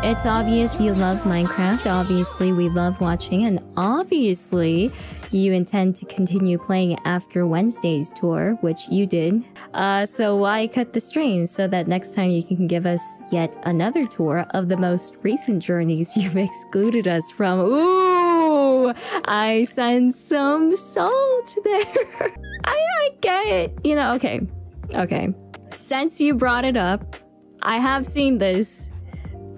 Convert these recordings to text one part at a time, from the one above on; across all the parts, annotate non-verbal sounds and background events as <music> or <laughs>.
It's obvious you love Minecraft. Obviously, we love watching, and obviously, you intend to continue playing after Wednesday's tour, which you did. Uh, so why cut the stream so that next time you can give us yet another tour of the most recent journeys <laughs> you've excluded us from? Ooh, I sense some salt there. <laughs> I, I get it. You know, okay, okay. Since you brought it up, I have seen this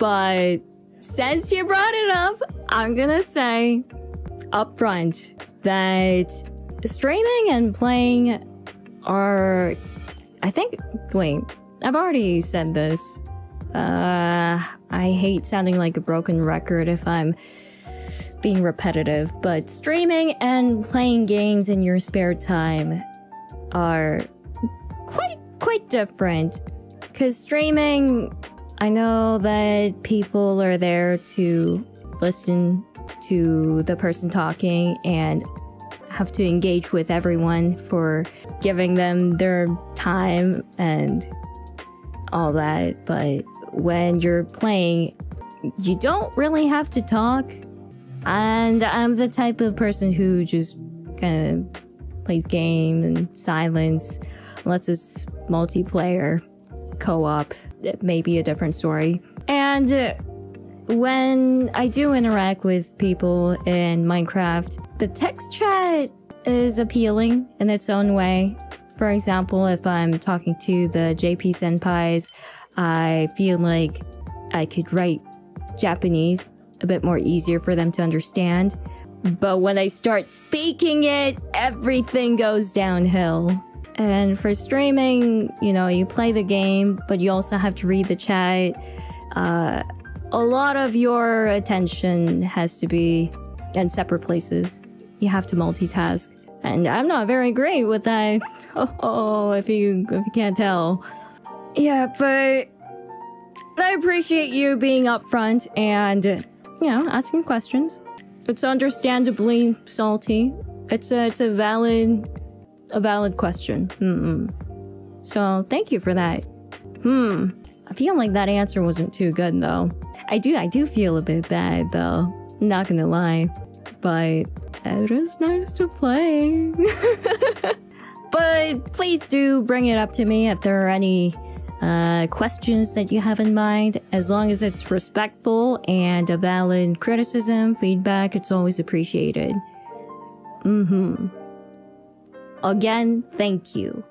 but since you brought it up, I'm gonna say upfront that streaming and playing are, I think, wait, I've already said this. Uh, I hate sounding like a broken record if I'm being repetitive, but streaming and playing games in your spare time are quite, quite different. Because streaming I know that people are there to listen to the person talking and have to engage with everyone for giving them their time and all that. But when you're playing, you don't really have to talk. And I'm the type of person who just kind of plays game in silence unless it's multiplayer co-op, it may be a different story. And uh, when I do interact with people in Minecraft, the text chat is appealing in its own way. For example, if I'm talking to the JP senpais, I feel like I could write Japanese a bit more easier for them to understand. But when I start speaking it, everything goes downhill. And for streaming, you know, you play the game, but you also have to read the chat. Uh, a lot of your attention has to be in separate places. You have to multitask. And I'm not very great with that. <laughs> Oh, if you if you can't tell. Yeah, but I appreciate you being upfront and you know, asking questions. It's understandably salty. It's a it's a valid a valid question. Hmm. So thank you for that. Hmm. I feel like that answer wasn't too good though. I do I do feel a bit bad though. Not gonna lie. But it is nice to play. <laughs> but please do bring it up to me if there are any uh, questions that you have in mind. As long as it's respectful and a valid criticism, feedback, it's always appreciated. Mm-hmm. Again, thank you.